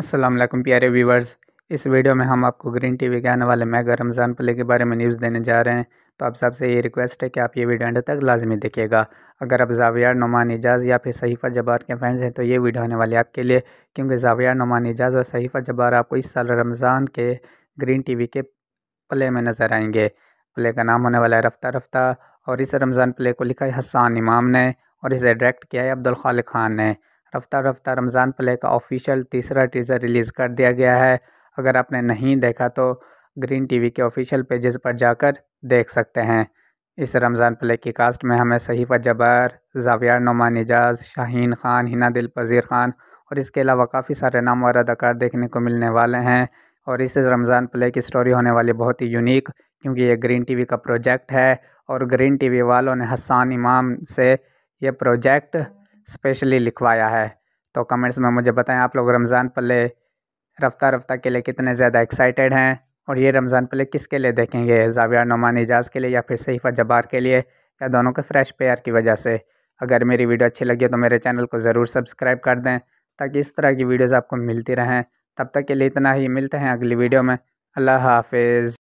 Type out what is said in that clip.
अस्सलाम वालेकुम प्यारे व्यूवर्स इस वीडियो में हम आपको ग्रीन टीवी के आने वाले मेगा रमज़ान प्ले के बारे में न्यूज़ देने जा रहे हैं। तो आप सबसे ये रिक्वेस्ट है कि आप ये वीडियो एंड तक लाजमी देखिएगा। अगर आप जावियार नुमान एजाज़ या फिर सहीफ़ा जबार के फैंस हैं तो ये वीडियो आने वाली आपके लिए। क्योंकि जावियार नुमान एजाज़ और सहीफ़ा जबार आपको इस साल रमज़ान के ग्रीन टी के प्ले में नज़र आएँगे। प्ले का नाम होने वाला है रफ्ता रफ्ता, और इस रमज़ान प्ले को लिखा है हसान इमाम ने, और इसे डायरेक्ट किया है अब्दुल खालिक ख़ान ने। रफ्ता रफ्ता रमज़ान प्ले का ऑफिशियल तीसरा टीज़र रिलीज़ कर दिया गया है। अगर आपने नहीं देखा तो ग्रीन टीवी के ऑफिशियल पेजेस पर जाकर देख सकते हैं। इस रमज़ान प्ले की कास्ट में हमें सहीफ़ा जबर जावियार नुमान एजाज, शाहीन ख़ान, हिना दिल पज़ीर ख़ान और इसके अलावा काफ़ी सारे नामवर अदाकार देखने को मिलने वाले हैं। और इस रमज़ान प्ले की स्टोरी होने वाली बहुत ही यूनिक क्योंकि ये ग्रीन टीवी का प्रोजेक्ट है और ग्रीन टीवी वालों ने हसान इमाम से ये प्रोजेक्ट स्पेशली लिखवाया है। तो कमेंट्स में मुझे बताएँ, आप लोग रमज़ान प्ले रफ्ता रफ्ता के लिए कितने ज़्यादा एक्साइटेड हैं? और ये रमज़ान प्ले किसके लिए देखेंगे? जाविया नुमान एजाज़ के लिए या फिर सहीफ़ा जबार के लिए? या दोनों के फ्रेश पेयर की वजह से? अगर मेरी वीडियो अच्छी लगी तो मेरे चैनल को ज़रूर सब्सक्राइब कर दें, ताकि इस तरह की वीडियोज़ आपको मिलती रहें। तब तक के लिए इतना ही, मिलते हैं अगली वीडियो में। अल्लाह हाफिज़।